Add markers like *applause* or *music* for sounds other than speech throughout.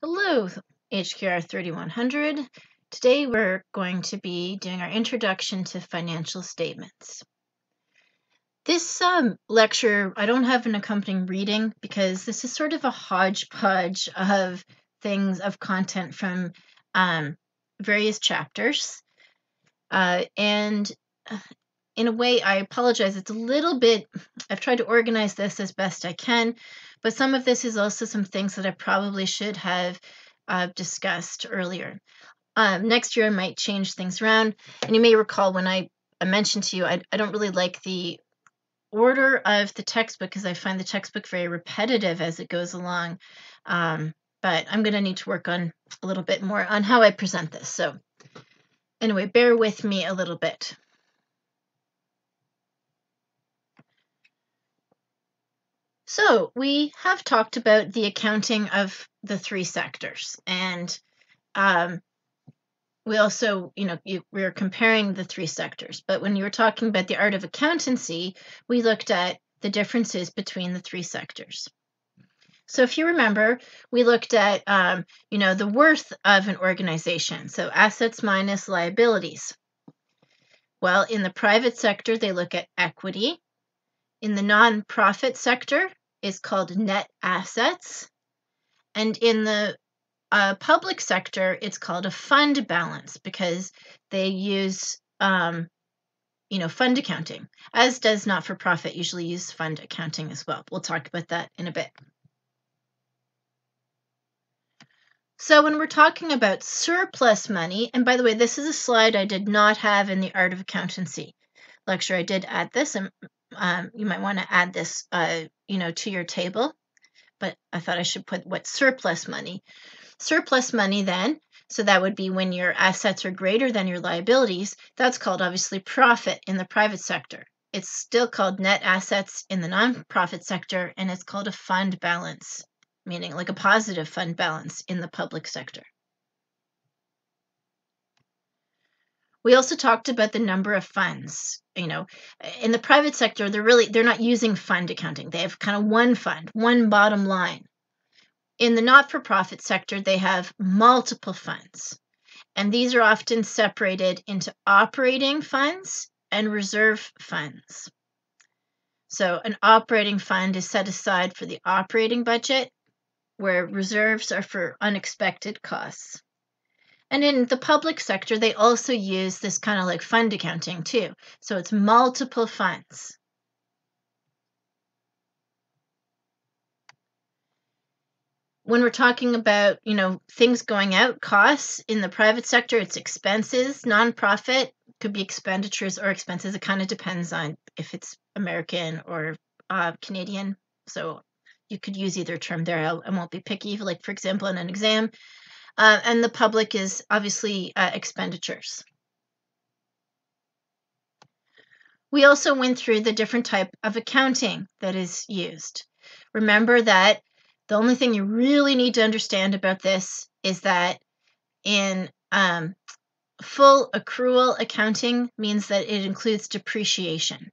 Hello, HQR 3100. Today we're going to be doing our introduction to financial statements. This um, lecture, I don't have an accompanying reading because this is sort of a hodgepodge of things, of content from um, various chapters. Uh, and uh, in a way, I apologize. It's a little bit, I've tried to organize this as best I can, but some of this is also some things that I probably should have uh, discussed earlier. Um, next year, I might change things around. And you may recall when I, I mentioned to you, I, I don't really like the order of the textbook because I find the textbook very repetitive as it goes along. Um, but I'm going to need to work on a little bit more on how I present this. So anyway, bear with me a little bit. So we have talked about the accounting of the three sectors, and um, we also, you know, you, we are comparing the three sectors. But when you were talking about the art of accountancy, we looked at the differences between the three sectors. So if you remember, we looked at, um, you know, the worth of an organization. So assets minus liabilities. Well, in the private sector, they look at equity. In the nonprofit sector, is called net assets. And in the uh, public sector, it's called a fund balance because they use, um, you know, fund accounting, as does not for profit usually use fund accounting as well. We'll talk about that in a bit. So when we're talking about surplus money, and by the way, this is a slide I did not have in the Art of Accountancy lecture. I did add this, and um, you might want to add this, uh, you know, to your table. But I thought I should put what surplus money. Surplus money then, so that would be when your assets are greater than your liabilities. That's called obviously profit in the private sector. It's still called net assets in the nonprofit sector, and it's called a fund balance, meaning like a positive fund balance in the public sector. We also talked about the number of funds. You know, in the private sector, they're really they're not using fund accounting. They have kind of one fund, one bottom line. In the not-for-profit sector, they have multiple funds. And these are often separated into operating funds and reserve funds. So an operating fund is set aside for the operating budget, where reserves are for unexpected costs. And in the public sector, they also use this kind of like fund accounting too. So it's multiple funds. When we're talking about, you know, things going out, costs in the private sector, it's expenses. Nonprofit could be expenditures or expenses. It kind of depends on if it's American or uh, Canadian. So you could use either term there. I'll, I won't be picky. Like, for example, in an exam, uh, and the public is obviously uh, expenditures. We also went through the different type of accounting that is used. Remember that the only thing you really need to understand about this is that in um, full accrual accounting means that it includes depreciation.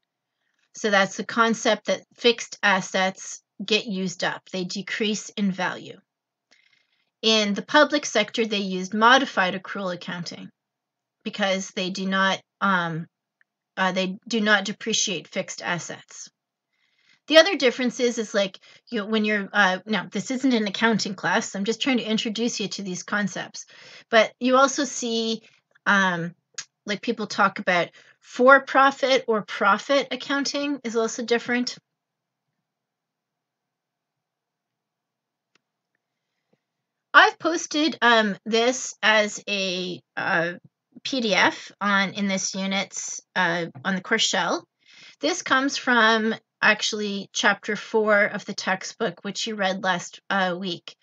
So that's the concept that fixed assets get used up, they decrease in value. In the public sector, they used modified accrual accounting because they do not um, uh, they do not depreciate fixed assets. The other difference is, is like you know, when you're uh, now this isn't an accounting class. I'm just trying to introduce you to these concepts, but you also see um, like people talk about for-profit or profit accounting is also different. I've posted um, this as a uh, PDF on in this unit's uh, on the course shell. This comes from actually chapter four of the textbook, which you read last uh, week.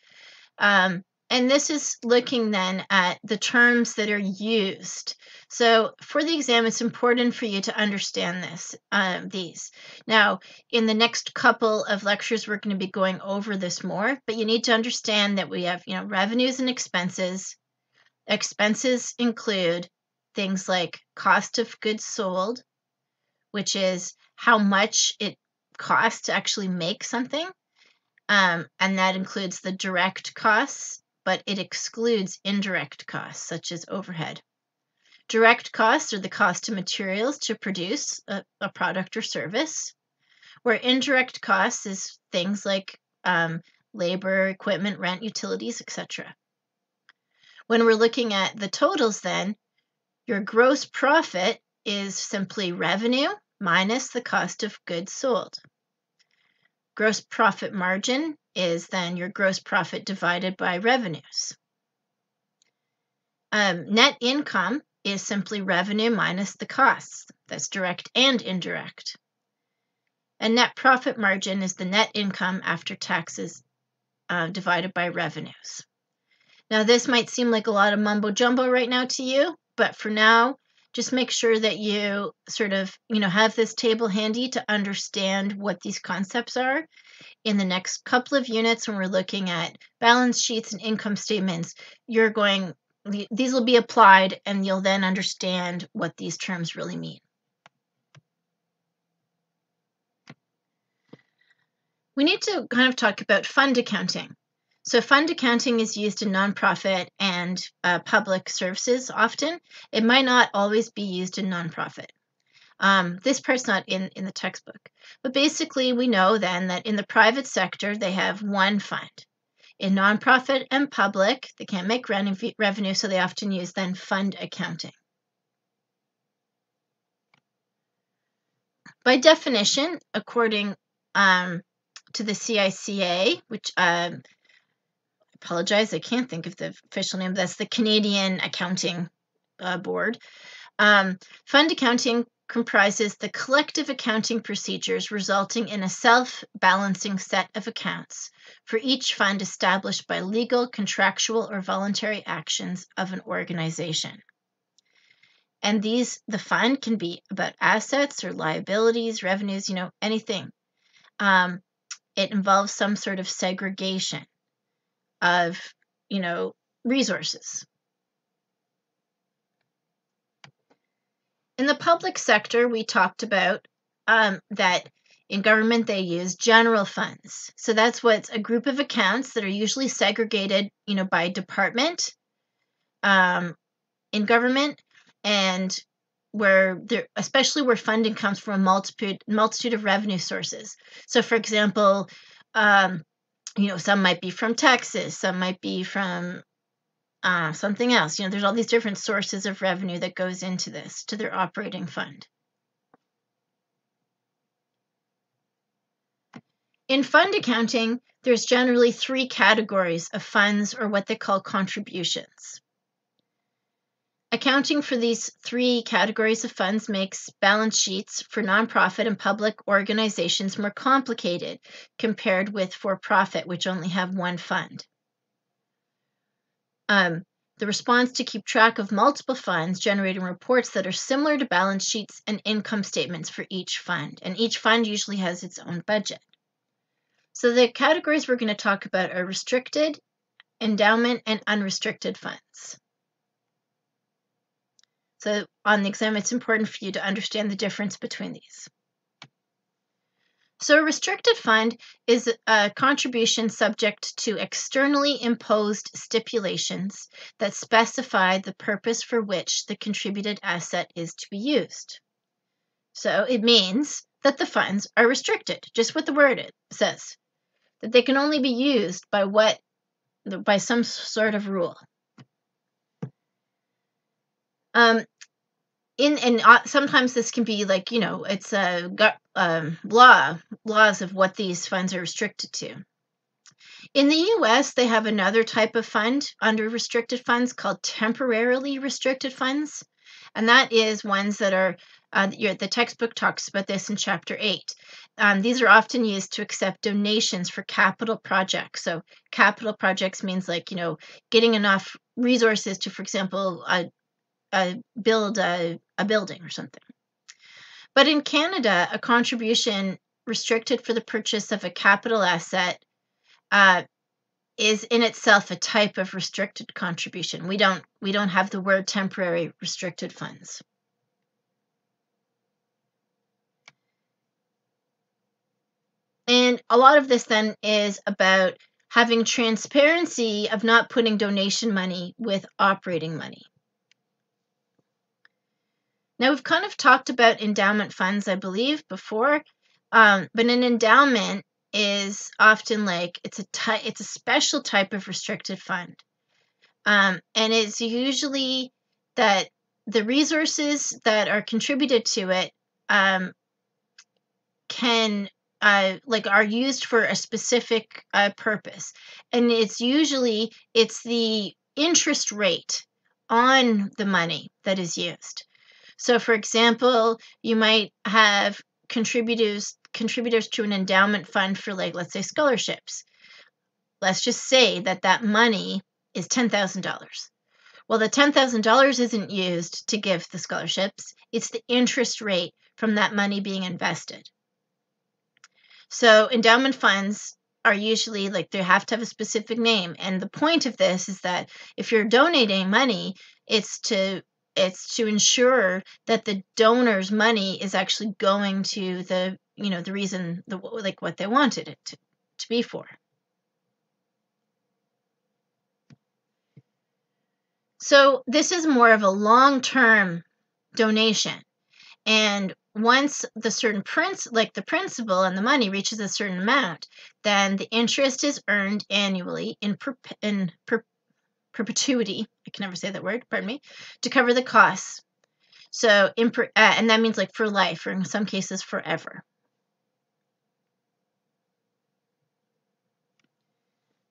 Um, and this is looking then at the terms that are used. So for the exam, it's important for you to understand this, um, these. Now, in the next couple of lectures, we're going to be going over this more, but you need to understand that we have, you know, revenues and expenses. Expenses include things like cost of goods sold, which is how much it costs to actually make something. Um, and that includes the direct costs but it excludes indirect costs, such as overhead. Direct costs are the cost of materials to produce a, a product or service, where indirect costs is things like um, labor, equipment, rent, utilities, etc. When we're looking at the totals, then, your gross profit is simply revenue minus the cost of goods sold. Gross profit margin is then your gross profit divided by revenues. Um, net income is simply revenue minus the costs. That's direct and indirect. And net profit margin is the net income after taxes uh, divided by revenues. Now, this might seem like a lot of mumbo jumbo right now to you, but for now, just make sure that you sort of, you know, have this table handy to understand what these concepts are. In the next couple of units, when we're looking at balance sheets and income statements, you're going, these will be applied and you'll then understand what these terms really mean. We need to kind of talk about fund accounting. So fund accounting is used in nonprofit and uh, public services often. It might not always be used in nonprofit. Um, this part's not in, in the textbook. But basically, we know then that in the private sector, they have one fund. In nonprofit and public, they can't make revenue, so they often use then fund accounting. By definition, according um, to the CICA, which um, apologize, I can't think of the official name. That's the Canadian Accounting uh, Board. Um, fund accounting comprises the collective accounting procedures resulting in a self balancing set of accounts for each fund established by legal, contractual, or voluntary actions of an organization. And these, the fund can be about assets or liabilities, revenues, you know, anything. Um, it involves some sort of segregation of, you know, resources. In the public sector, we talked about um, that in government they use general funds. So that's what's a group of accounts that are usually segregated, you know, by department um, in government, and where there, especially where funding comes from a multitude multitude of revenue sources. So, for example, um, you know, some might be from taxes, some might be from uh, something else. You know, there's all these different sources of revenue that goes into this, to their operating fund. In fund accounting, there's generally three categories of funds or what they call contributions. Accounting for these three categories of funds makes balance sheets for nonprofit and public organizations more complicated compared with for profit, which only have one fund. Um, the response to keep track of multiple funds generating reports that are similar to balance sheets and income statements for each fund, and each fund usually has its own budget. So the categories we're going to talk about are restricted, endowment, and unrestricted funds. So on the exam, it's important for you to understand the difference between these. So a restricted fund is a contribution subject to externally imposed stipulations that specify the purpose for which the contributed asset is to be used. So it means that the funds are restricted, just what the word it says, that they can only be used by what by some sort of rule. Um, in and uh, sometimes this can be like you know it's a um, law laws of what these funds are restricted to. In the U.S., they have another type of fund under restricted funds called temporarily restricted funds, and that is ones that are uh, the textbook talks about this in chapter eight. Um, these are often used to accept donations for capital projects. So capital projects means like you know getting enough resources to, for example, uh, build a, a building or something. But in Canada, a contribution restricted for the purchase of a capital asset uh, is in itself a type of restricted contribution. We don't we don't have the word temporary restricted funds. And a lot of this then is about having transparency of not putting donation money with operating money. Now, we've kind of talked about endowment funds, I believe, before, um, but an endowment is often like it's a ty- it's a special type of restricted fund, um, and it's usually that the resources that are contributed to it um, can uh, like are used for a specific uh, purpose. And it's usually it's the interest rate on the money that is used so for example you might have contributors contributors to an endowment fund for like let's say scholarships. Let's just say that that money is $10000 well the $10000 isn't used to give the scholarships. It's the interest rate from that money being invested. So endowment funds are usually like they have to have a specific name. And the point of this is that if you're donating money, it's to it's to ensure that the donor's money is actually going to the you know the reason the like what they wanted it to, to be for. So this is more of a long-term donation. And once the certain prince like the principal and the money reaches a certain amount then the interest is earned annually in per, in per, perpetuity i can never say that word pardon me to cover the costs so uh, and that means like for life or in some cases forever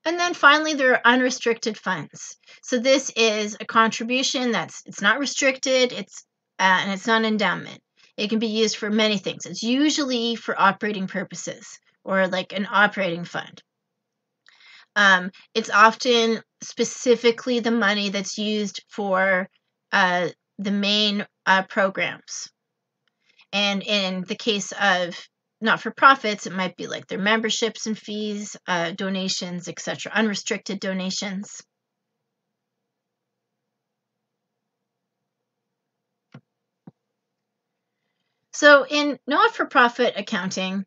And then finally, there are unrestricted funds. So this is a contribution that's it's not restricted, it's uh, and it's not an endowment. It can be used for many things. It's usually for operating purposes or like an operating fund. Um, it's often specifically the money that's used for uh, the main uh, programs. And in the case of not for profits, it might be like their memberships and fees, uh, donations, etc., unrestricted donations. So, in not for profit accounting,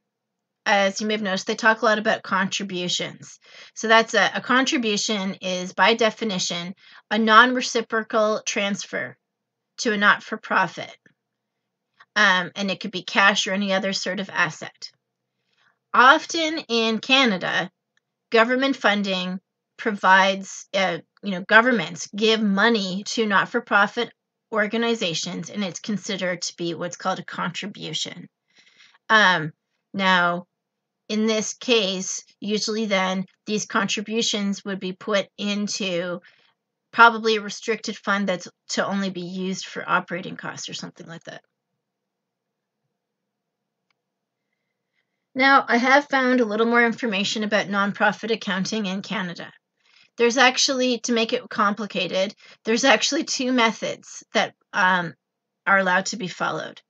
as you may have noticed, they talk a lot about contributions. So, that's a, a contribution is by definition a non reciprocal transfer to a not for profit. Um, and it could be cash or any other sort of asset. Often in Canada, government funding provides, uh, you know, governments give money to not for profit organizations, and it's considered to be what's called a contribution. Um, now, in this case, usually then these contributions would be put into probably a restricted fund that's to only be used for operating costs or something like that. Now, I have found a little more information about nonprofit accounting in Canada. There's actually, to make it complicated, there's actually two methods that um, are allowed to be followed.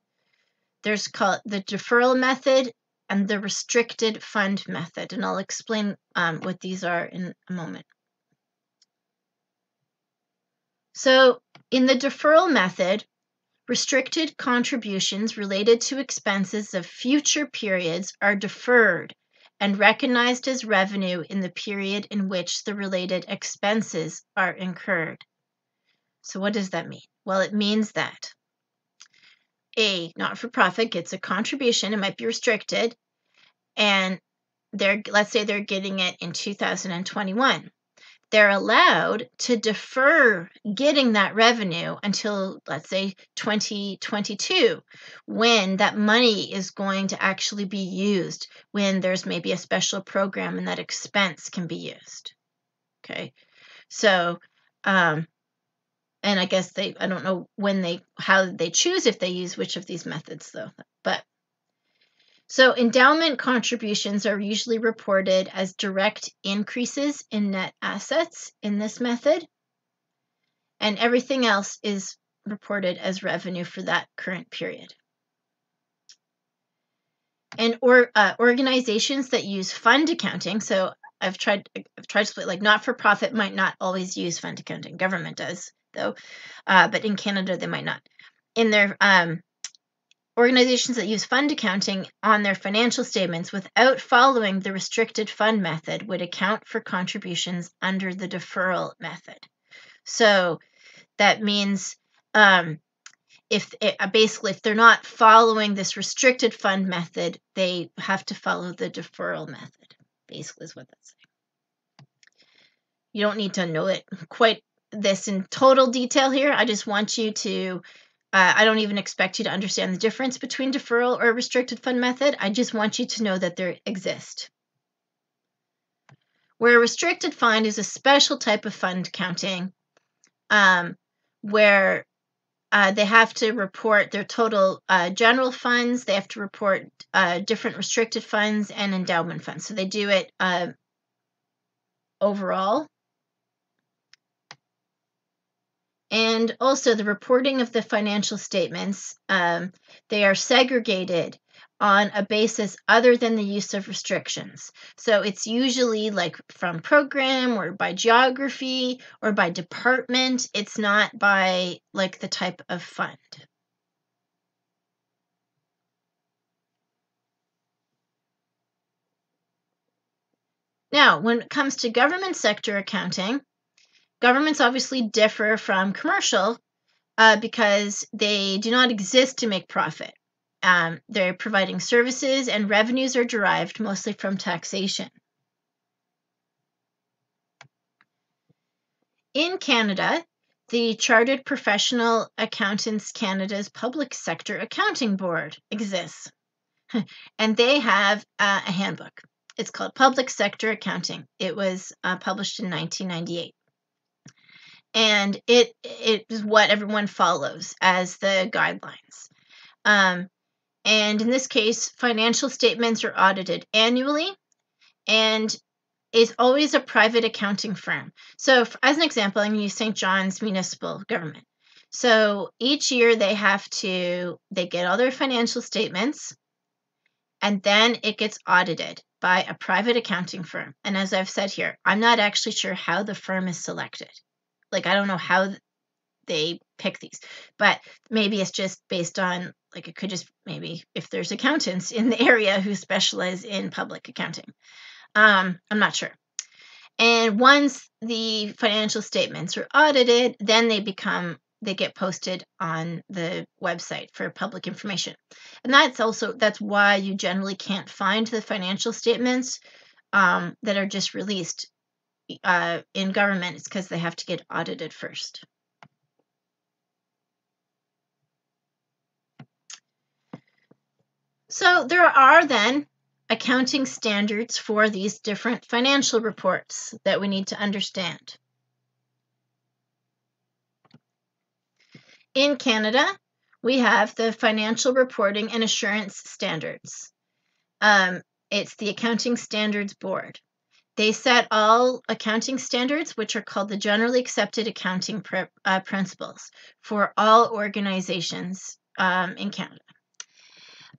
There's called the deferral method and the restricted fund method, and I'll explain um, what these are in a moment. So in the deferral method, restricted contributions related to expenses of future periods are deferred and recognized as revenue in the period in which the related expenses are incurred. So, what does that mean? Well, it means that a not for profit gets a contribution, it might be restricted, and they're let's say they're getting it in 2021 they're allowed to defer getting that revenue until, let's say, 2022, when that money is going to actually be used, when there's maybe a special program and that expense can be used. Okay. So, um, and I guess they, I don't know when they, how they choose if they use which of these methods though, but so endowment contributions are usually reported as direct increases in net assets in this method, and everything else is reported as revenue for that current period. And or uh, organizations that use fund accounting, so I've tried I've tried to split like not for profit might not always use fund accounting. Government does though, uh, but in Canada they might not. In their um, organizations that use fund accounting on their financial statements without following the restricted fund method would account for contributions under the deferral method. So that means um, if it, uh, basically if they're not following this restricted fund method, they have to follow the deferral method. Basically, is what that's saying. You don't need to know it quite this in total detail here. I just want you to uh, I don't even expect you to understand the difference between deferral or restricted fund method. I just want you to know that they exist. Where a restricted fund is a special type of fund counting um, where uh, they have to report their total uh, general funds, they have to report uh, different restricted funds and endowment funds. So they do it uh, overall. And also the reporting of the financial statements, um, they are segregated on a basis other than the use of restrictions. So it's usually like from program or by geography or by department. It's not by like the type of fund. Now, when it comes to government sector accounting, Governments obviously differ from commercial uh, because they do not exist to make profit. Um, they're providing services, and revenues are derived mostly from taxation. In Canada, the Chartered Professional Accountants Canada's Public Sector Accounting Board exists, *laughs* and they have uh, a handbook. It's called Public Sector Accounting. It was uh, published in 1998 and it it is what everyone follows as the guidelines. Um, and in this case, financial statements are audited annually, and is always a private accounting firm. So, if, as an example, I'm going to use St. John's Municipal Government. So each year they have to they get all their financial statements, and then it gets audited by a private accounting firm. And as I've said here, I'm not actually sure how the firm is selected. Like I don't know how they pick these, but maybe it's just based on like it could just maybe if there's accountants in the area who specialize in public accounting. Um, I'm not sure. And once the financial statements are audited, then they become they get posted on the website for public information. And that's also that's why you generally can't find the financial statements um, that are just released uh, in government, it's because they have to get audited first. So there are then accounting standards for these different financial reports that we need to understand. In Canada, we have the Financial Reporting and Assurance Standards. Um, it's the Accounting Standards Board. They set all accounting standards, which are called the generally accepted accounting uh, principles for all organizations um, in Canada.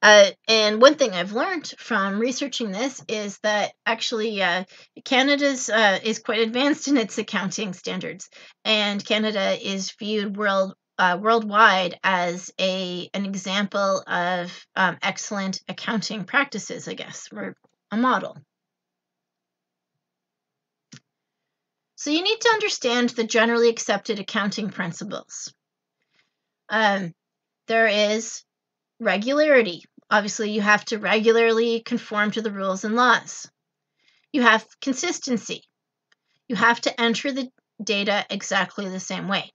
Uh, and one thing I've learned from researching this is that actually uh, Canada's uh, is quite advanced in its accounting standards, and Canada is viewed world uh, worldwide as a an example of um, excellent accounting practices. I guess or a model. So you need to understand the generally accepted accounting principles. Um, there is regularity. Obviously, you have to regularly conform to the rules and laws. You have consistency. You have to enter the data exactly the same way,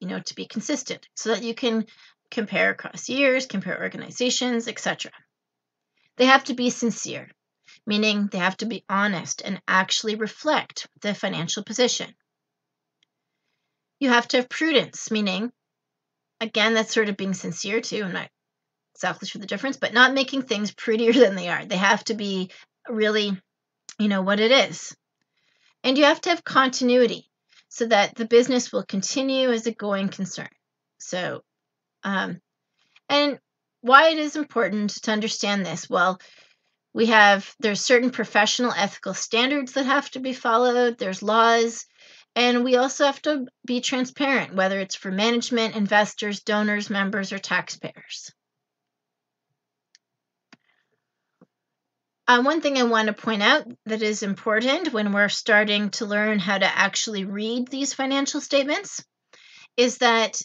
you know, to be consistent so that you can compare across years, compare organizations, etc. They have to be sincere meaning they have to be honest and actually reflect the financial position. You have to have prudence, meaning, again, that's sort of being sincere too. I'm not exactly sure the difference, but not making things prettier *laughs* than they are. They have to be really, you know, what it is. And you have to have continuity so that the business will continue as a going concern. So, um, and why it is important to understand this? Well, we have there's certain professional ethical standards that have to be followed there's laws and we also have to be transparent whether it's for management investors donors members or taxpayers. Uh, one thing i want to point out that is important when we're starting to learn how to actually read these financial statements is that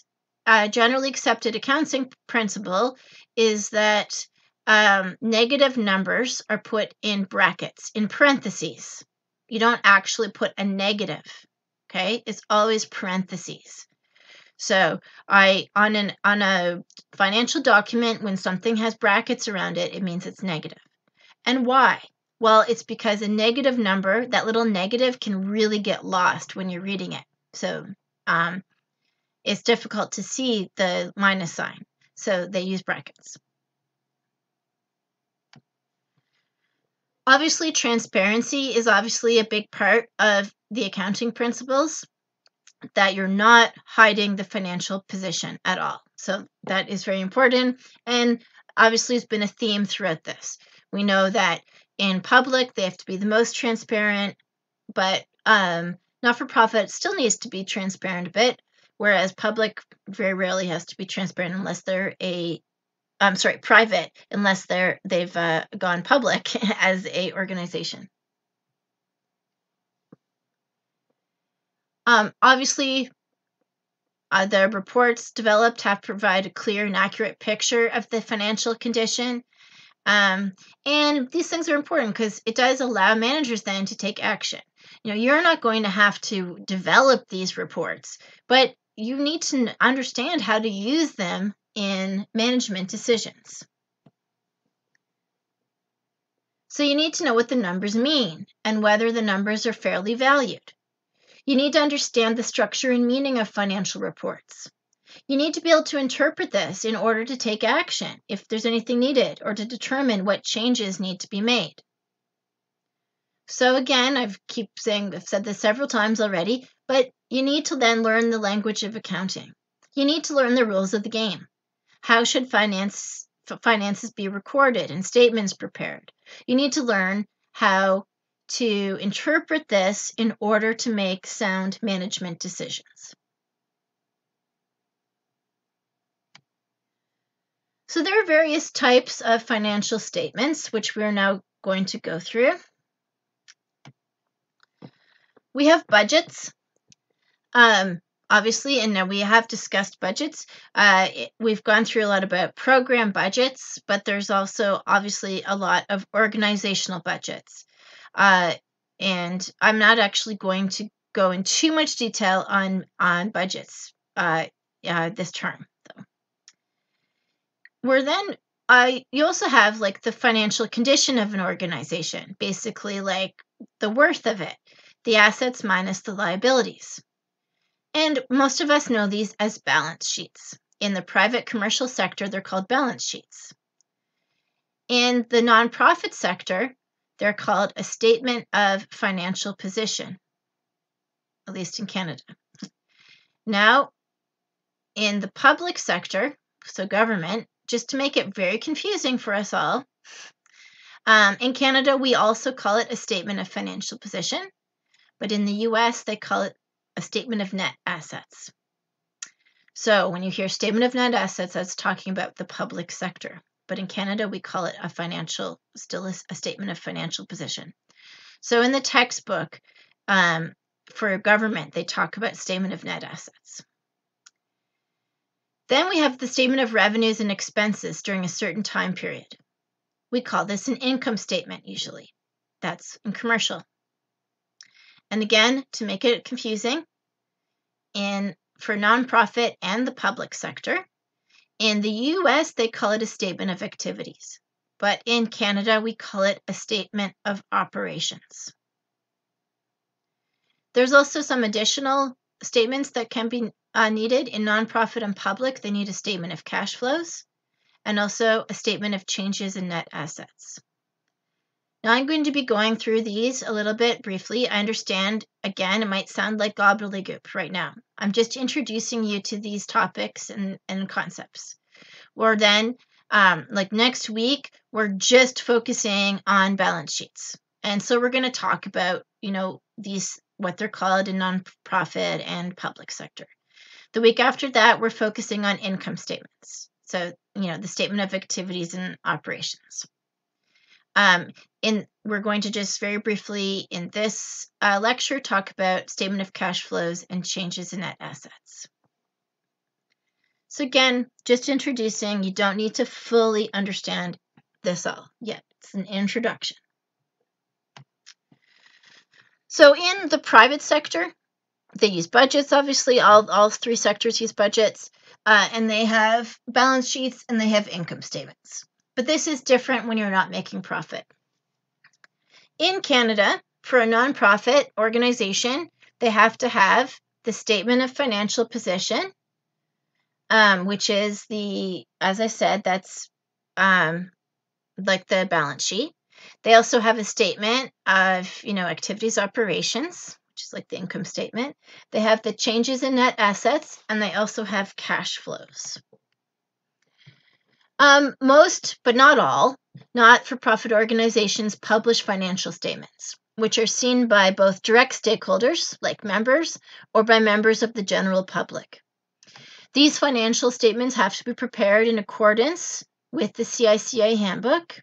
a generally accepted accounting principle is that um, negative numbers are put in brackets, in parentheses. You don't actually put a negative, okay? It's always parentheses. So I on an on a financial document when something has brackets around it, it means it's negative. And why? Well, it's because a negative number, that little negative can really get lost when you're reading it. So um, it's difficult to see the minus sign. So they use brackets. Obviously, transparency is obviously a big part of the accounting principles that you're not hiding the financial position at all. So that is very important. And obviously, it's been a theme throughout this. We know that in public, they have to be the most transparent, but um, not for profit still needs to be transparent a bit, whereas public very rarely has to be transparent unless they're a I'm sorry, private, unless they're they've uh, gone public *laughs* as a organization. Um, obviously, uh, the reports developed have to provide a clear and accurate picture of the financial condition. Um, and these things are important because it does allow managers then to take action. You know, you're not going to have to develop these reports, but you need to understand how to use them in management decisions. So you need to know what the numbers mean and whether the numbers are fairly valued. You need to understand the structure and meaning of financial reports. You need to be able to interpret this in order to take action if there's anything needed or to determine what changes need to be made. So again, I've keep saying I've said this several times already, but you need to then learn the language of accounting. You need to learn the rules of the game. How should finance finances be recorded and statements prepared? You need to learn how to interpret this in order to make sound management decisions. So there are various types of financial statements, which we're now going to go through. We have budgets. Um, obviously, and now we have discussed budgets. Uh, it, we've gone through a lot about program budgets, but there's also obviously a lot of organizational budgets. Uh, and I'm not actually going to go in too much detail on on budgets uh, uh, this term. Though. We're then uh, you also have like the financial condition of an organization, basically like the worth of it, the assets minus the liabilities. And most of us know these as balance sheets. In the private commercial sector, they're called balance sheets. In the nonprofit sector, they're called a statement of financial position, at least in Canada. Now, in the public sector, so government, just to make it very confusing for us all, um, in Canada, we also call it a statement of financial position, but in the US, they call it a statement of net assets. So when you hear statement of net assets, that's talking about the public sector. But in Canada, we call it a financial, still a, statement of financial position. So in the textbook um, for government, they talk about statement of net assets. Then we have the statement of revenues and expenses during a certain time period. We call this an income statement usually. That's in commercial. And again, to make it confusing, in for nonprofit and the public sector, in the US they call it a statement of activities, but in Canada we call it a statement of operations. There's also some additional statements that can be uh, needed in nonprofit and public. They need a statement of cash flows and also a statement of changes in net assets. Now I'm going to be going through these a little bit briefly. I understand, again, it might sound like gobbledygook right now. I'm just introducing you to these topics and, and concepts. Or then, um, like next week, we're just focusing on balance sheets. And so we're going to talk about, you know, these, what they're called in nonprofit and public sector. The week after that, we're focusing on income statements. So, you know, the statement of activities and operations. Um, in we're going to just very briefly in this uh, lecture talk about statement of cash flows and changes in net assets. So again, just introducing, you don't need to fully understand this all yet. It's an introduction. So in the private sector, they use budgets, obviously. All, all three sectors use budgets, uh, and they have balance sheets and they have income statements. But this is different when you're not making profit. In Canada, for a nonprofit organization, they have to have the statement of financial position, um, which is the, as I said, that's um, like the balance sheet. They also have a statement of, you know, activities operations, which is like the income statement. They have the changes in net assets, and they also have cash flows. Um, most, but not all, not for profit organizations publish financial statements, which are seen by both direct stakeholders, like members, or by members of the general public. These financial statements have to be prepared in accordance with the CICA handbook.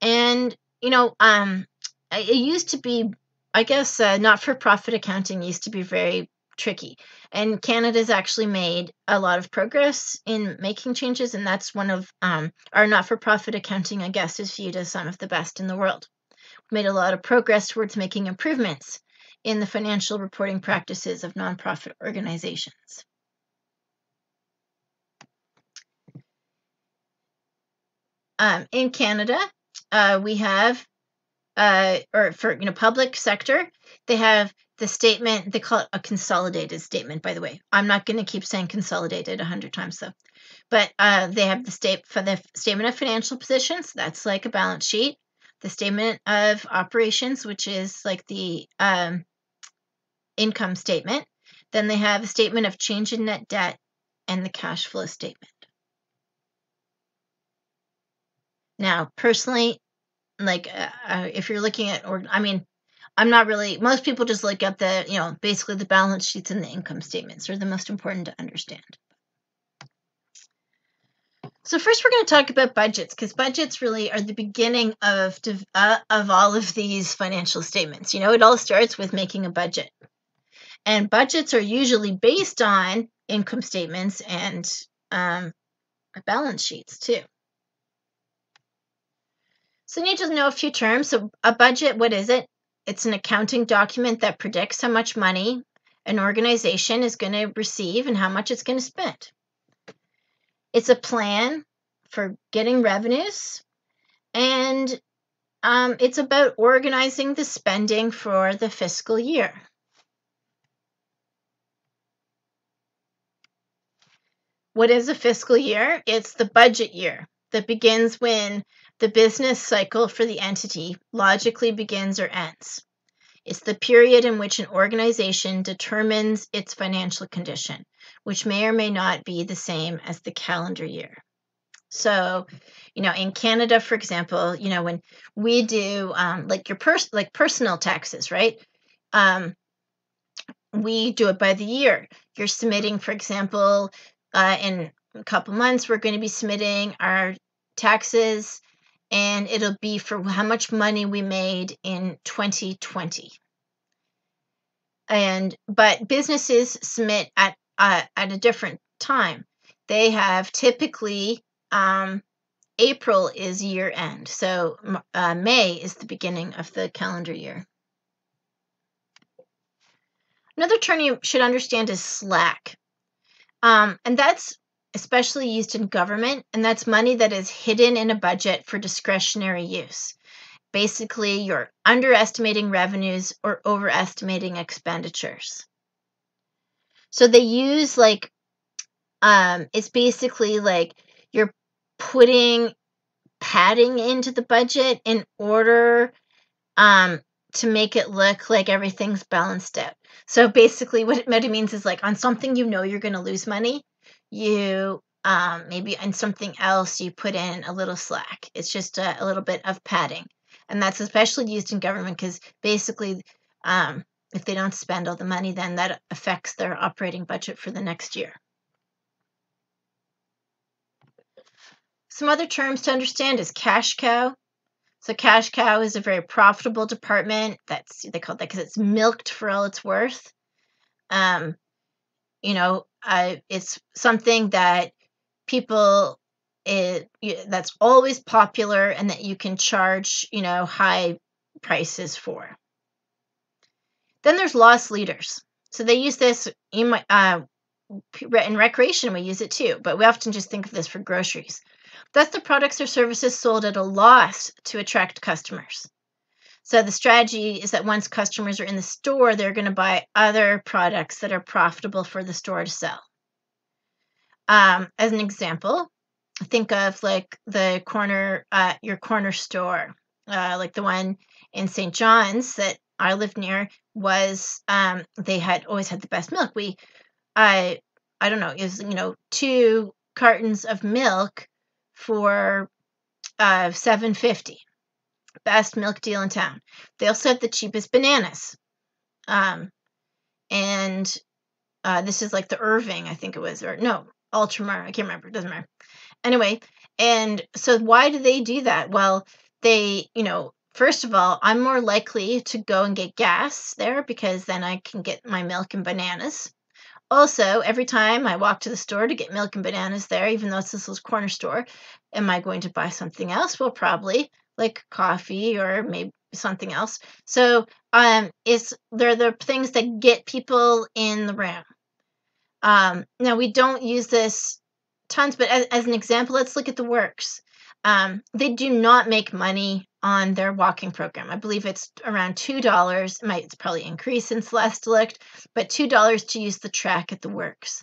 And, you know, um, it used to be, I guess, uh, not for profit accounting used to be very tricky. And Canada's actually made a lot of progress in making changes, and that's one of um, our not for profit accounting, I guess, is viewed as some of the best in the world. We've made a lot of progress towards making improvements in the financial reporting practices of nonprofit organizations. Um, in Canada, uh, we have, uh, or for you know public sector, they have the statement, they call it a consolidated statement, by the way. I'm not going to keep saying consolidated a hundred times though. But uh, they have the state for the statement of financial positions, that's like a balance sheet. The statement of operations, which is like the um, income statement. Then they have a statement of change in net debt and the cash flow statement. Now, personally, like uh, uh if you're looking at, or I mean, I'm not really, most people just look at the, you know, basically the balance sheets and the income statements are the most important to understand. So first we're going to talk about budgets because budgets really are the beginning of, uh, of all of these financial statements. You know, it all starts with making a budget. And budgets are usually based on income statements and um, balance sheets too. So you need to know a few terms. So a budget, what is it? It's an accounting document that predicts how much money an organization is going to receive and how much it's going to spend. It's a plan for getting revenues, and um, it's about organizing the spending for the fiscal year. What is a fiscal year? It's the budget year that begins when the business cycle for the entity logically begins or ends. It's the period in which an organization determines its financial condition, which may or may not be the same as the calendar year. So, you know, in Canada, for example, you know, when we do um, like your pers- like personal taxes, right? Um, we do it by the year. You're submitting, for example, uh, in a couple months, we're going to be submitting our taxes and it'll be for how much money we made in 2020. And but businesses submit at uh, at a different time. They have typically um, April is year end, so uh, May is the beginning of the calendar year. Another term you should understand is slack. Um, and that's especially used in government, and that's money that is hidden in a budget for discretionary use. Basically, you're underestimating revenues or overestimating expenditures. So they use like, um, it's basically like you're putting padding into the budget in order um, to make it look like everything's balanced out. So basically, what it means is like on something you know you're going to lose money, you um, maybe in something else you put in a little slack. It's just a, a little bit of padding. And that's especially used in government because basically, um, if they don't spend all the money, then that affects their operating budget for the next year. Some other terms to understand is cash cow. So cash cow is a very profitable department. That's they call that because it's milked for all it's worth. Um, you know, uh, it's something that people it that's always popular and that you can charge you know high prices for. Then there's loss leaders. So they use this in, uh, in recreation. We use it too, but we often just think of this for groceries. That's the products or services sold at a loss to attract customers. So the strategy is that once customers are in the store, they're going to buy other products that are profitable for the store to sell. Um, as an example, think of like the corner, uh, your corner store, uh, like the one in St. John's that I lived near was um, they had always had the best milk. We, I, I don't know, is you know two cartons of milk for uh, seven fifty. Best milk deal in town. They also have the cheapest bananas. Um, and uh, this is like the Irving, I think it was, or no, Ultramar. I can't remember. It doesn't matter. Anyway, and so why do they do that? Well, they, you know, First of all, I'm more likely to go and get gas there because then I can get my milk and bananas. Also, every time I walk to the store to get milk and bananas there, even though it's this little corner store, am I going to buy something else? Well, probably like coffee or maybe something else. So, um, it's they're the things that get people in the room. Um, now we don't use this tons, but as, as an example, let's look at the works. Um, they do not make money on their walking program. I believe it's around two dollars. It might it's probably increased since last looked, but two dollars to use the track at the works.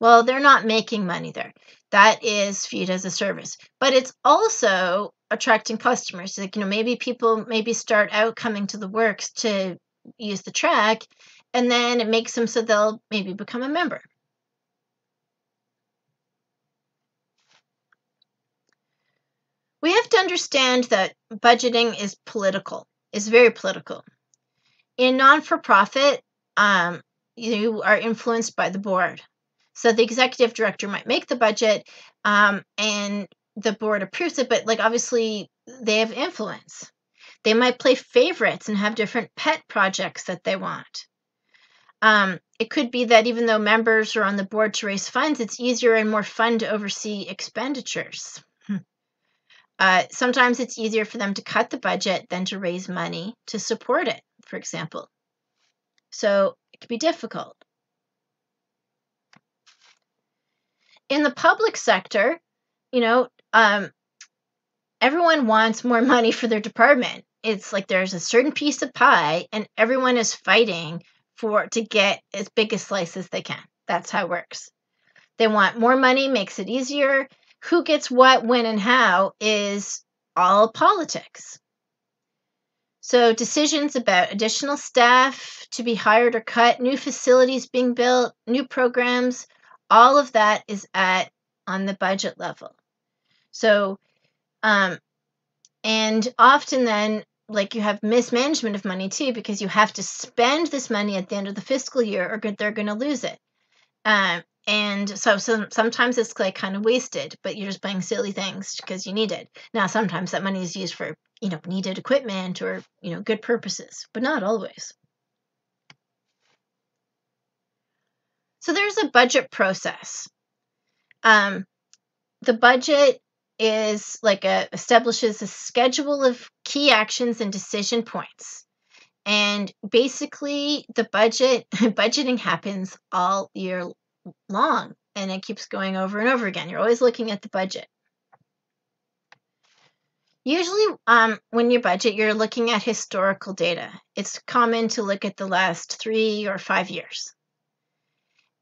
Well, they're not making money there. That is viewed as a service, but it's also attracting customers. Like you know, maybe people maybe start out coming to the works to use the track, and then it makes them so they'll maybe become a member. We have to understand that budgeting is political, is very political. In non for profit, um, you are influenced by the board. So the executive director might make the budget um, and the board approves it, but like obviously they have influence. They might play favorites and have different pet projects that they want. Um, it could be that even though members are on the board to raise funds, it's easier and more fun to oversee expenditures. Uh, sometimes it's easier for them to cut the budget than to raise money to support it, for example. So it can be difficult. In the public sector, you know, um, everyone wants more *laughs* money for their department. It's like there's a certain piece of pie, and everyone is fighting for to get as big a slice as they can. That's how it works. They want more money, makes it easier who gets what, when, and how is all politics. So, decisions about additional staff to be hired or cut, new facilities being built, new programs, all of that is at on the budget level. So, um, and often then, like you have mismanagement of money too, because you have to spend this money at the end of the fiscal year or they're going to lose it. Um, and so, so sometimes it's like kind of wasted but you're just buying silly things because you need it. Now sometimes that money is used for you know needed equipment or you know good purposes but not always. So there's a budget process. Um, the budget is like a establishes a schedule of key actions and decision points and basically the budget *laughs* budgeting happens all year long and it keeps going over and over again. You're always looking at the budget. Usually, um, when you budget, you're looking at historical data. It's common to look at the last three or five years.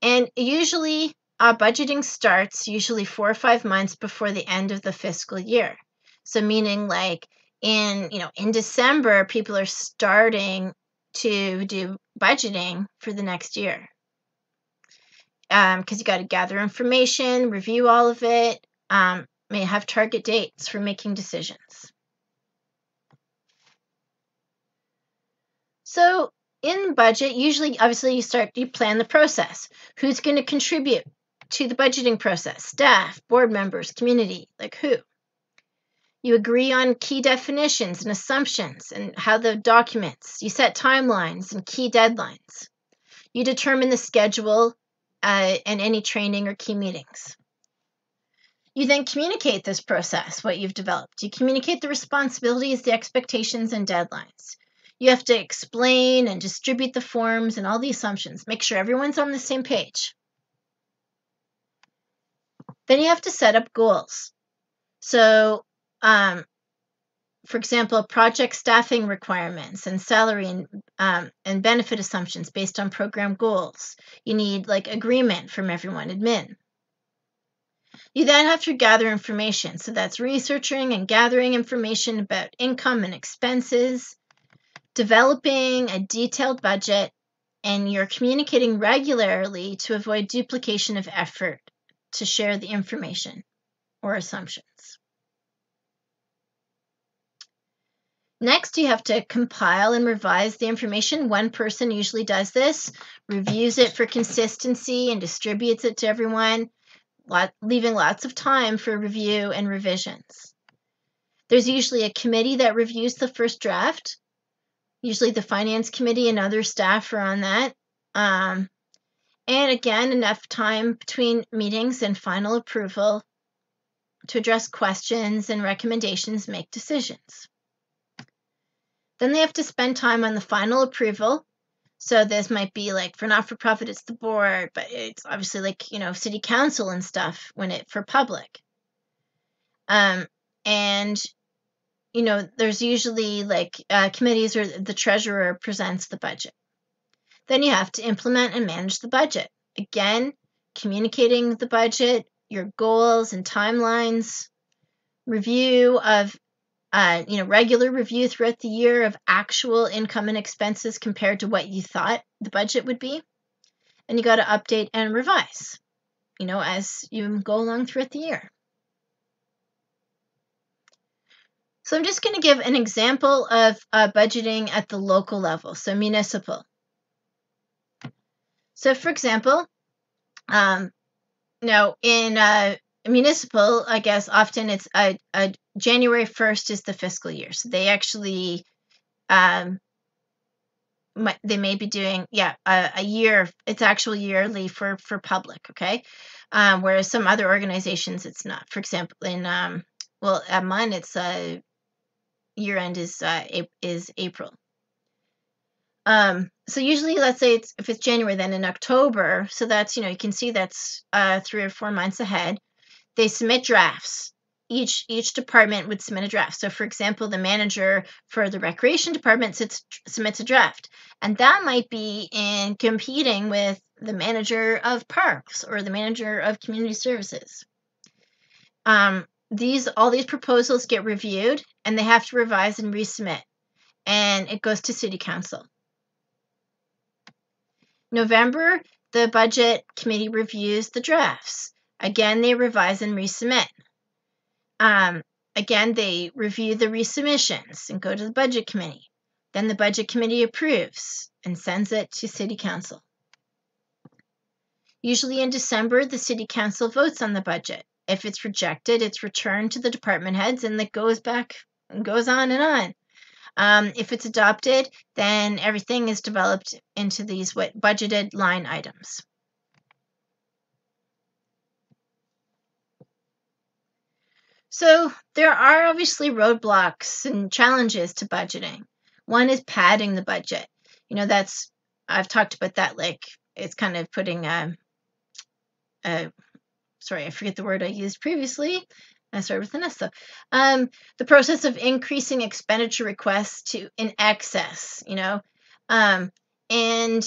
And usually, uh, budgeting starts usually four or five months before the end of the fiscal year. So, meaning like in you know in December, people are starting to do budgeting for the next year because um, you got to gather information, review all of it, um, may have target dates for making decisions. So in budget, usually, obviously, you start, you plan the process. Who's going to contribute to the budgeting process? Staff, board members, community, like who? You agree on key definitions and assumptions and how the documents. You set timelines and key deadlines. You determine the schedule uh, and any training or key meetings. You then communicate this process, what you've developed. You communicate the responsibilities, the expectations, and deadlines. You have to explain and distribute the forms and all the assumptions. Make sure everyone's on the same page. Then you have to set up goals. So, um, for example, project staffing requirements and salary and, um, and benefit assumptions based on program goals. You need like agreement from everyone, admin. You then have to gather information. So that's researching and gathering information about income and expenses, developing a detailed budget, and you're communicating regularly to avoid duplication of effort to share the information or assumptions. Next, you have to compile and revise the information. One person usually does this, reviews it for consistency, and distributes it to everyone, leaving lots of time for review and revisions. There's usually a committee that reviews the first draft. Usually, the finance committee and other staff are on that. Um, and again, enough time between meetings and final approval to address questions and recommendations, make decisions. Then they have to spend time on the final approval. So this might be like for not for profit, it's the board, but it's obviously like, you know, city council and stuff when it for public. Um, and you know, there's usually like uh, committees or the treasurer presents the budget. Then you have to implement and manage the budget. Again, communicating the budget, your goals and timelines, review of uh, you know, regular review throughout the year of actual income and expenses compared to what you thought the budget would be. And you got to update and revise, you know, as you go along throughout the year. So I'm just going to give an example of uh, budgeting at the local level, so municipal. So, for example, um, now in uh, municipal, I guess often it's a, a January 1st is the fiscal year. So they actually, um, they may be doing, yeah, a, a year, it's actual yearly for, for public, okay? Um, whereas some other organizations, it's not. For example, in, um, well, at mine, it's uh, year end is, uh, is April. Um, so usually, let's say it's if it's January, then in October, so that's you know you can see that's uh, three or four months ahead. They submit drafts. Each each department would submit a draft. So, for example, the manager for the recreation department sits, submits a draft, and that might be in competing with the manager of parks or the manager of community services. Um, these all these proposals get reviewed, and they have to revise and resubmit, and it goes to city council. November, the budget committee reviews the drafts. Again, they revise and resubmit. Um, again, they review the resubmissions and go to the budget committee. Then the budget committee approves and sends it to city council. Usually in December, the city council votes on the budget. If it's rejected, it's returned to the department heads and it goes back and goes on and on. Um, if it's adopted, then everything is developed into these budgeted line items. So there are obviously roadblocks and challenges to budgeting. One is padding the budget. You know, that's I've talked about that. Like it's kind of putting a, a sorry, I forget the word I used previously. I started with Anessa. Um, the process of increasing expenditure requests to in excess, you know, um, and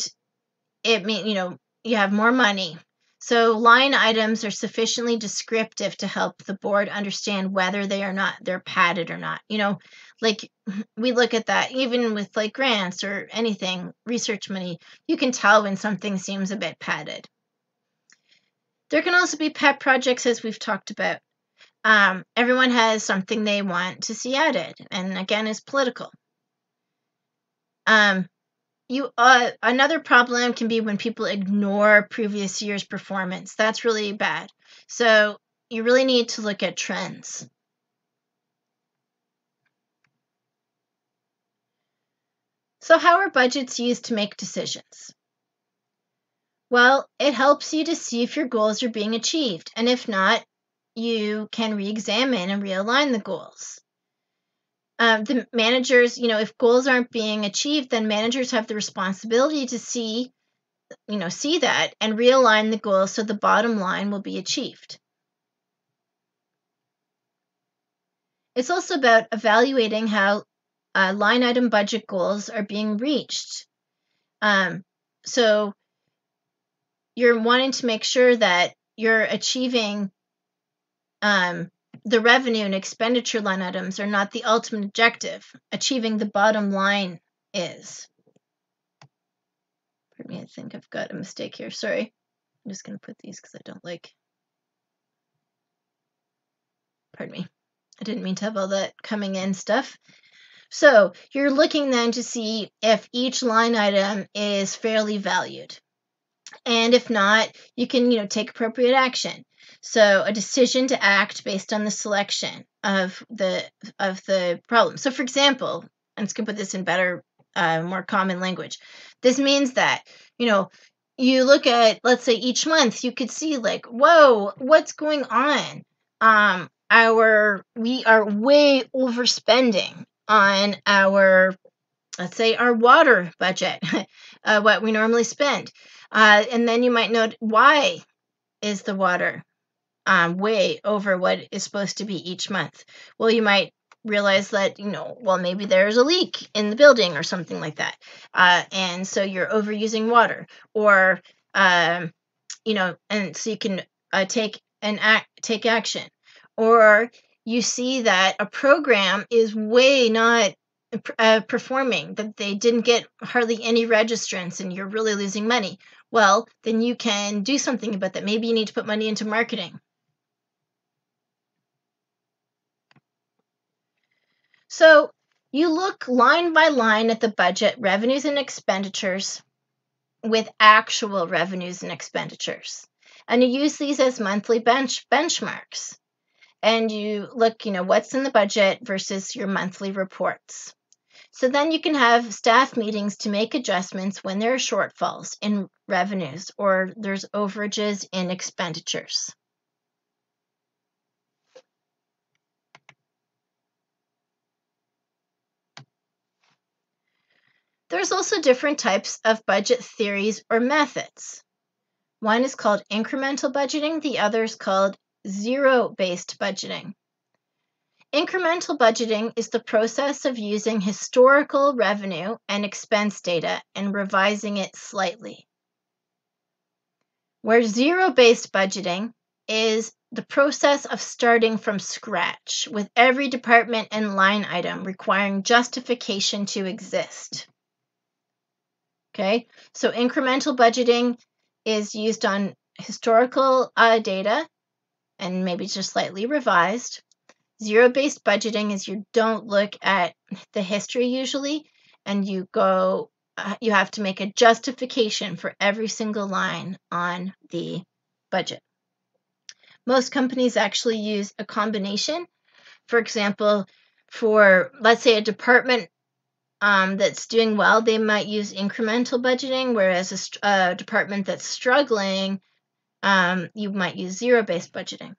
it mean you know you have more money. So line items are sufficiently descriptive to help the board understand whether they are not they're padded or not. You know, like we look at that even with like grants or anything research money, you can tell when something seems a bit padded. There can also be pet projects as we've talked about um, everyone has something they want to see added, and again, is political. Um, you uh, another problem can be when people ignore previous year's performance. That's really bad. So you really need to look at trends. So, how are budgets used to make decisions? Well, it helps you to see if your goals are being achieved, and if not, you can re examine and realign the goals. Um, the managers, you know, if goals aren't being achieved, then managers have the responsibility to see, you know, see that and realign the goals so the bottom line will be achieved. It's also about evaluating how uh, line item budget goals are being reached. Um, so you're wanting to make sure that you're achieving um, the revenue and expenditure line items are not the ultimate objective. Achieving the bottom line is. Pardon me, I think I've got a mistake here. Sorry. I'm just going to put these because I don't like. Pardon me. I didn't mean to have all that coming in stuff. So you're looking then to see if each line item is fairly valued. And if not, you can, you know, take appropriate action. So a decision to act based on the selection of the of the problem. So for example, I'm just gonna put this in better, uh, more common language. This means that, you know, you look at, let's say each month, you could see like, whoa, what's going on? Um, our we are way overspending on our let's say our water budget *laughs* uh, what we normally spend uh, and then you might note why is the water um, way over what is supposed to be each month well you might realize that you know well maybe there's a leak in the building or something like that uh, and so you're overusing water or um, you know and so you can uh, take an act take action or you see that a program is way not uh, performing, that they didn't get hardly any registrants and you're really losing money, well, then you can do something about that. Maybe you need to put money into marketing. So you look line by line at the budget, revenues and expenditures with actual revenues and expenditures. And you use these as monthly bench benchmarks and you look, you know, what's in the budget versus your monthly reports. So then you can have staff meetings to make adjustments when there are shortfalls in revenues or there's overages in expenditures. There's also different types of budget theories or methods. One is called incremental budgeting, the other is called zero-based budgeting. Incremental budgeting is the process of using historical revenue and expense data and revising it slightly. Where zero-based budgeting is the process of starting from scratch with every department and line item requiring justification to exist. Okay, so incremental budgeting is used on historical uh, data and maybe just slightly revised. Zero based budgeting is you don't look at the history usually, and you go, uh, you have to make a justification for every single line on the budget. Most companies actually use a combination. For example, for let's say a department um, that's doing well, they might use incremental budgeting, whereas a, a department that's struggling um, you might use zero-based budgeting.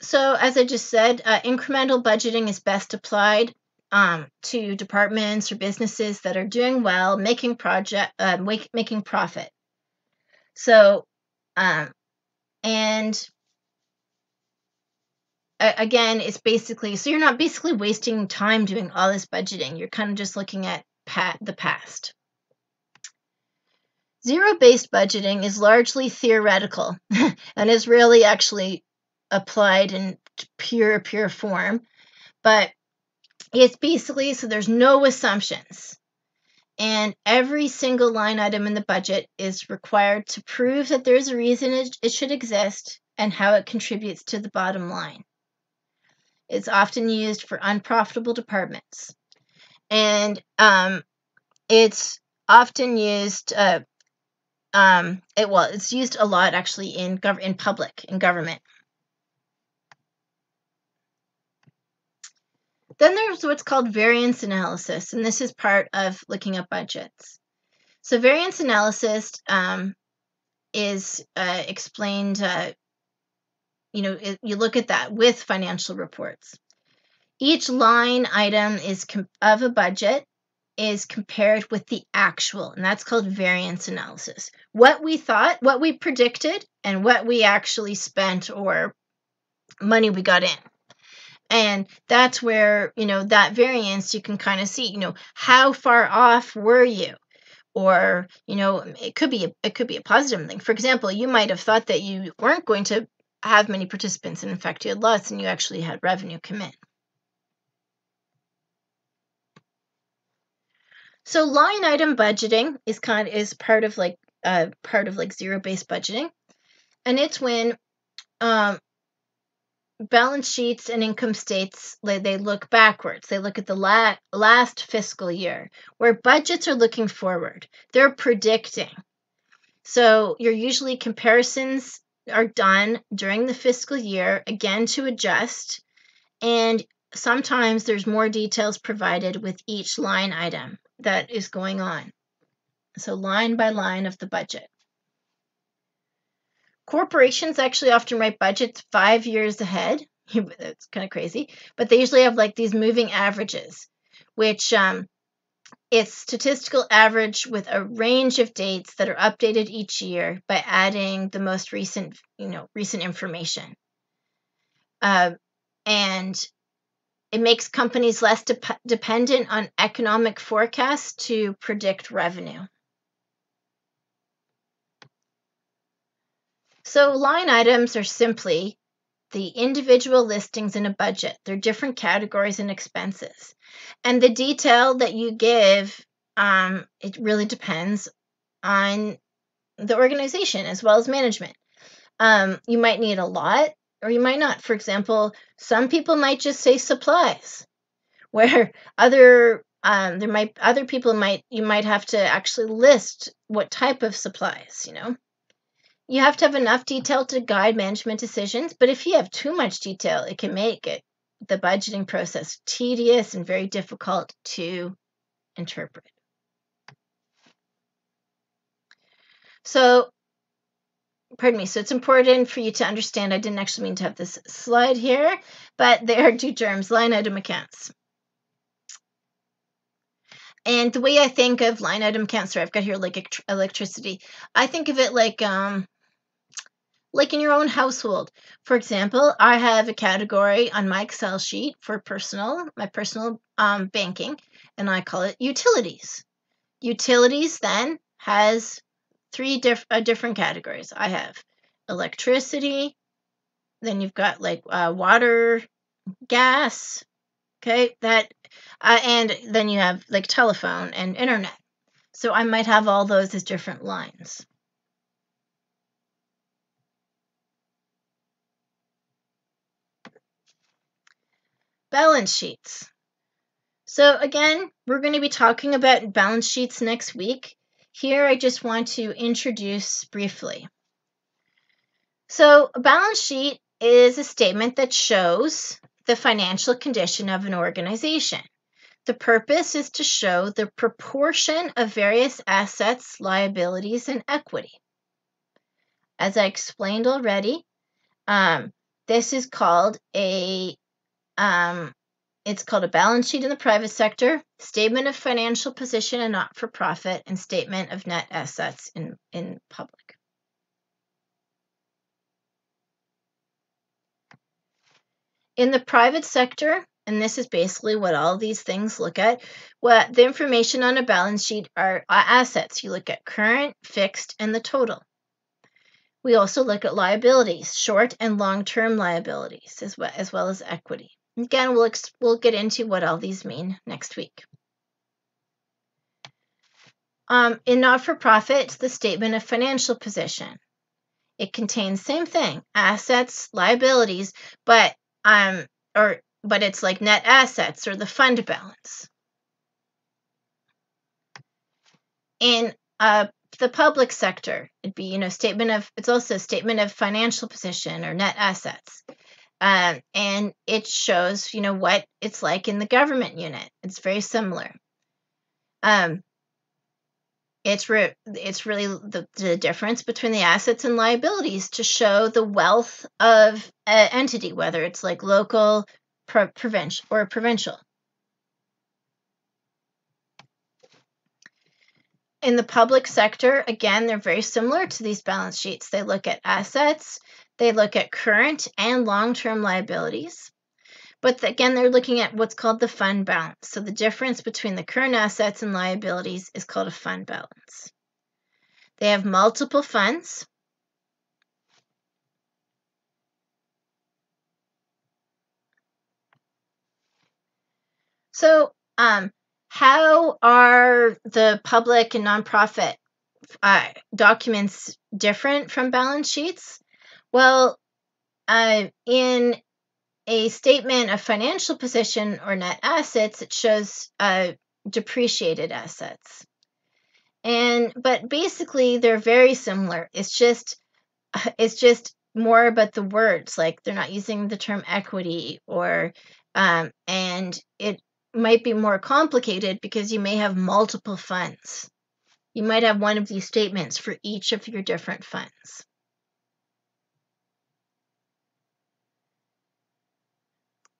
So as I just said, uh, incremental budgeting is best applied um, to departments or businesses that are doing well, making project, uh, make, making profit. So, um, and again, it's basically so you're not basically wasting time doing all this budgeting. You're kind of just looking at pat the past. Zero-based budgeting is largely theoretical *laughs* and is rarely actually applied in pure, pure form, but it's basically so there's no assumptions. And every single line item in the budget is required to prove that there's a reason it, it should exist and how it contributes to the bottom line. It's often used for unprofitable departments. And um, it's often used uh, um, it well, it's used a lot actually in gov in public in government. Then there's what's called variance analysis, and this is part of looking at budgets. So variance analysis um, is uh, explained, uh, you know, it, you look at that with financial reports. Each line item is of a budget is compared with the actual, and that's called variance analysis. What we thought, what we predicted, and what we actually spent or money we got in. And that's where, you know, that variance you can kind of see, you know, how far off were you? Or, you know, it could be a, it could be a positive thing. For example, you might have thought that you weren't going to have many participants and in fact you had lots and you actually had revenue come in. So line item budgeting is kind of, is part of like uh, part of like zero based budgeting, and it's when um, balance sheets and income states they they look backwards. They look at the la- last fiscal year, where budgets are looking forward. They're predicting. So you're usually comparisons are done during the fiscal year again to adjust and sometimes there's more details provided with each line item that is going on. So line by line of the budget. Corporations actually often write budgets five years ahead. *laughs* That's kind of crazy, but they usually have like these moving averages, which um, it's statistical average with a range of dates that are updated each year by adding the most recent, you know, recent information. Uh, and it makes companies less de- dependent on economic forecasts to predict revenue. So, line items are simply the individual listings in a budget. They're different categories and expenses. And the detail that you give, um, it really depends on the organization as well as management. Um, you might need a lot or you might not. For example, some people might just say supplies, *laughs* where other um, there might other people might you might have to actually list what type of supplies. You know, you have to have enough detail to guide management decisions, but if you have too much detail, it can make it the budgeting process tedious and very difficult to interpret. So pardon me, so it's important for you to understand, I didn't actually mean to have this slide here, but there are two terms, line item accounts. And the way I think of line item accounts, sorry, I've got here like electricity. I think of it like um, like in your own household. For example, I have a category on my Excel sheet for personal, my personal um, banking, and I call it utilities. Utilities then has three diff- uh, different categories. I have electricity, then you've got like uh, water, gas, okay, that, uh, and then you have like telephone and internet. So I might have all those as different lines. Balance sheets. So again, we're going to be talking about balance sheets next week. Here I just want to introduce briefly. So a balance sheet is a statement that shows the financial condition of an organization. The purpose is to show the proportion of various assets, liabilities, and equity. As I explained already, um, this is called a um, it's called a balance sheet in the private sector, statement of financial position and not for profit, and statement of net assets in, in public. In the private sector, and this is basically what all these things look at, what the information on a balance sheet are assets. You look at current, fixed, and the total. We also look at liabilities, short and long-term liabilities, as well, as well as equity. Again, we'll, we'll get into what all these mean next week. Um, in not-for-profit, the statement of financial position. It contains same thing, assets, liabilities, but um, or but it's like net assets or the fund balance. In uh, the public sector, it'd be you know statement of it's also statement of financial position or net assets. Um, and it shows, you know, what it's like in the government unit. It's very similar. Um, it's re- it's really the, the difference between the assets and liabilities to show the wealth of an entity, whether it's like local, pro- provincial, or provincial. In the public sector, again, they're very similar to these balance sheets. They look at assets, they look at current and long term liabilities. But again, they're looking at what's called the fund balance. So the difference between the current assets and liabilities is called a fund balance. They have multiple funds. So, um, how are the public and nonprofit uh, documents different from balance sheets? Well, uh, in a statement of financial position or net assets, it shows uh, depreciated assets. And but basically they're very similar. It's just *sighs* it's just more about the words like they're not using the term equity or um, and it might be more complicated because you may have multiple funds. You might have one of these statements for each of your different funds.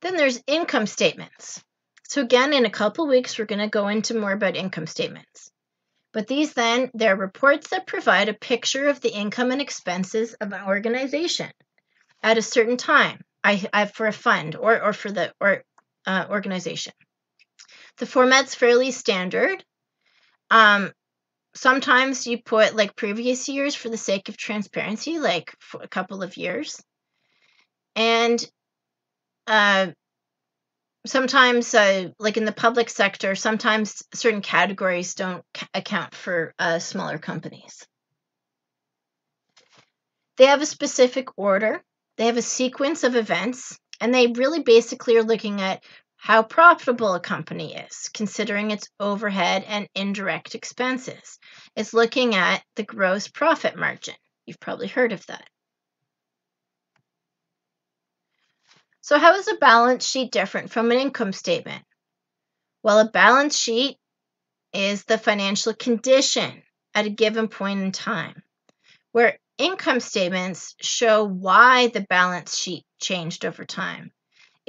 Then there's income statements. So again, in a couple weeks, we're going to go into more about income statements. But these then, they're reports that provide a picture of the income and expenses of an organization at a certain time I, I for a fund or, or for the or, uh, organization. The format's fairly standard. Um, sometimes you put like previous years for the sake of transparency, like for a couple of years. And uh, sometimes, uh, like in the public sector, sometimes certain categories don't account for uh, smaller companies. They have a specific order, they have a sequence of events, and they really basically are looking at how profitable a company is, considering its overhead and indirect expenses. It's looking at the gross profit margin. You've probably heard of that. So, how is a balance sheet different from an income statement? Well, a balance sheet is the financial condition at a given point in time, where income statements show why the balance sheet changed over time.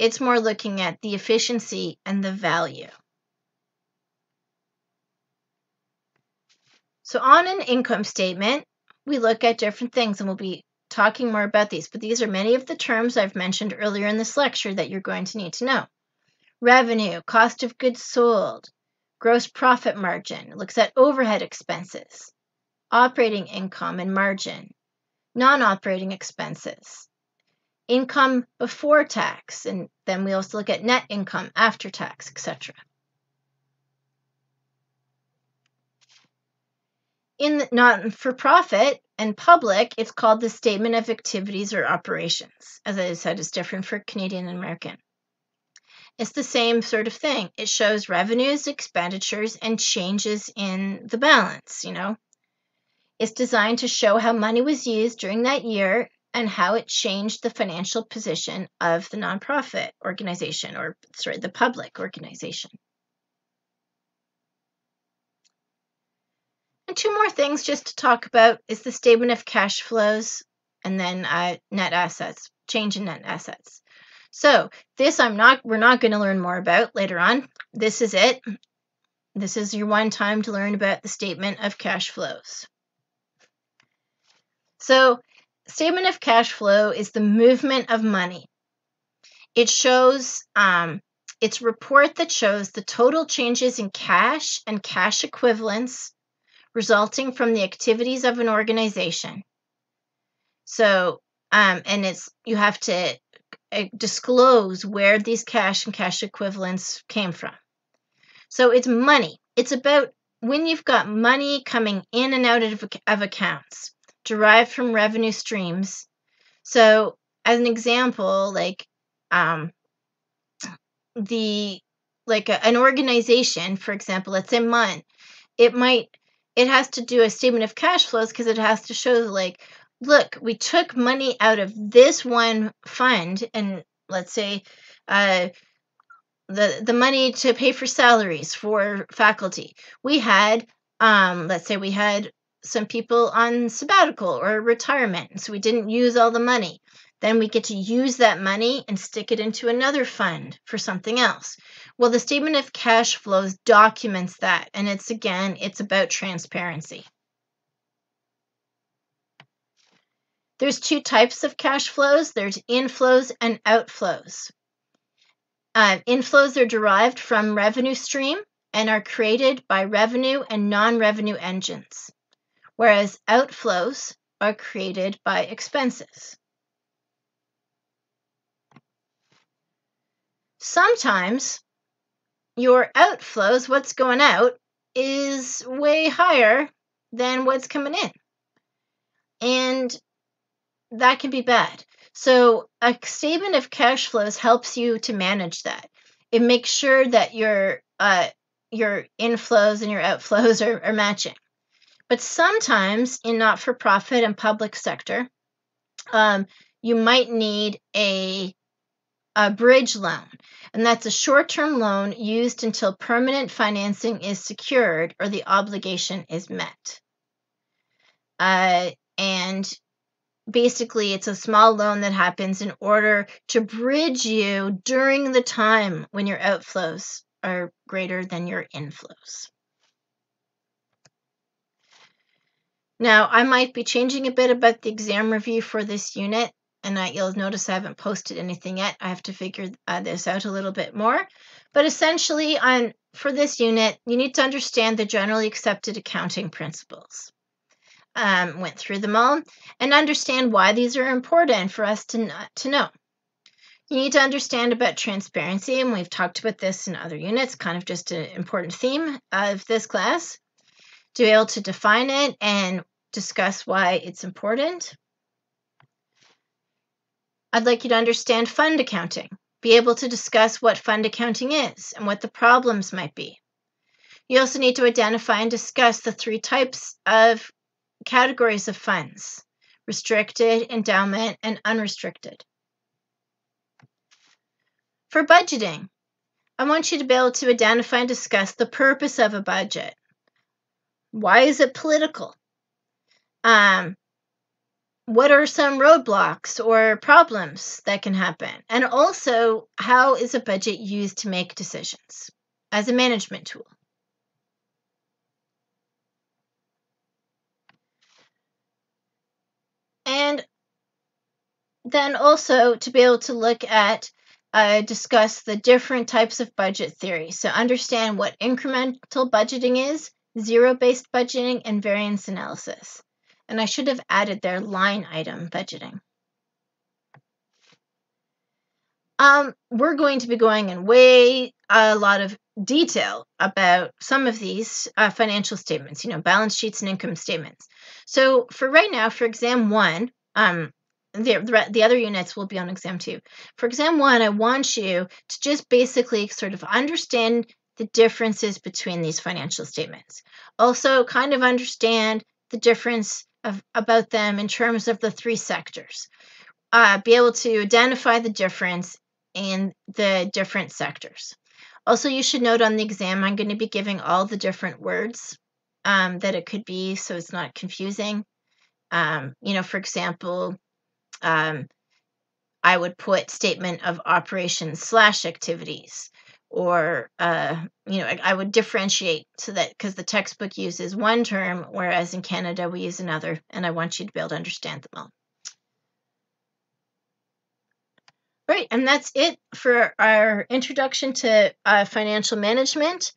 It's more looking at the efficiency and the value. So on an income statement, we look at different things and we'll be talking more about these, but these are many of the terms I've mentioned earlier in this lecture that you're going to need to know. Revenue, cost of goods sold, gross profit margin, looks at overhead expenses, operating income and margin, non-operating expenses, income before tax, and then we also look at net income after tax, etc. In not for profit and public, it's called the Statement of Activities or Operations. As I said, it's different for Canadian and American. It's the same sort of thing. It shows revenues, expenditures, and changes in the balance, you know. It's designed to show how money was used during that year and how it changed the financial position of the nonprofit organization or sorry the public organization. And two more things just to talk about is the statement of cash flows and then uh, net assets change in net assets. So this i'm not we're not going to learn more about later on. This is it. This is your one time to learn about the statement of cash flows. So statement of cash flow is the movement of money. It shows um, it's report that shows the total changes in cash and cash equivalents resulting from the activities of an organization. So, um, and it's you have to uh, disclose where these cash and cash equivalents came from. So it's money. It's about when you've got money coming in and out of, of accounts derived from revenue streams. So, as an example, like um, the like a, an organization, for example, let's say MUN, it might it has to do a statement of cash flows because it has to show like look, we took money out of this one fund, and let's say uh, the the money to pay for salaries for faculty. We had, um, let's say, we had some people on sabbatical or retirement, so we didn't use all the money. Then we get to use that money and stick it into another fund for something else. Well, the statement of cash flows documents that, and it's again, it's about transparency. There's two types of cash flows. There's inflows and outflows. Uh, inflows are derived from revenue stream and are created by revenue and non-revenue engines, whereas outflows are created by expenses. Sometimes your outflows, what's going out, is way higher than what's coming in. And that can be bad. So, a statement of cash flows helps you to manage that. It makes sure that your uh, your inflows and your outflows *laughs* are, are matching. But sometimes in not for profit and public sector, um, you might need a a bridge loan, and that's a short term loan used until permanent financing is secured or the obligation is met. Uh, and basically, it's a small loan that happens in order to bridge you during the time when your outflows are greater than your inflows. Now, I might be changing a bit about the exam review for this unit and I, you'll notice I haven't posted anything yet. I have to figure uh, this out a little bit more. But essentially, on for this unit, you need to understand the generally accepted accounting principles. Um, went through them all and understand why these are important for us to, to know. You need to understand about transparency, and we've talked about this in other units, kind of just an important theme of this class. To be able to define it and discuss why it's important. I'd like you to understand fund accounting, be able to discuss what fund accounting is and what the problems might be. You also need to identify and discuss the three types of categories of funds restricted, endowment, and unrestricted. For budgeting, I want you to be able to identify and discuss the purpose of a budget. Why is it political? Um, what are some roadblocks or problems that can happen? And also, how is a budget used to make decisions as a management tool? And then also to be able to look at, uh, discuss the different types of budget theory. So understand what incremental budgeting is, zero based budgeting, and variance analysis. And I should have added their line item budgeting. Um, we're going to be going in way a lot of detail about some of these uh, financial statements, you know, balance sheets and income statements. So for right now, for exam one, um, the, the other units will be on exam two. For exam one, I want you to just basically sort of understand the differences between these financial statements. Also, kind of understand the difference of, about them in terms of the three sectors. Uh, be able to identify the difference in the different sectors. Also, you should note on the exam, I'm going to be giving all the different words um, that it could be so it's not confusing. Um, you know, for example, um, I would put statement of operations slash activities or uh, you know I, I, would differentiate so that because the textbook uses one term whereas in canada we use another and i want you to be able to understand them all. Right and that's it for our introduction to uh, financial management.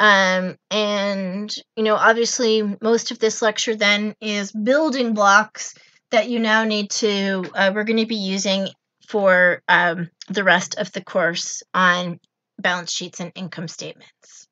Um, and you know obviously most of this lecture then is building blocks that you now need to uh, we're going to be using for um, the rest of the course on balance sheets and income statements.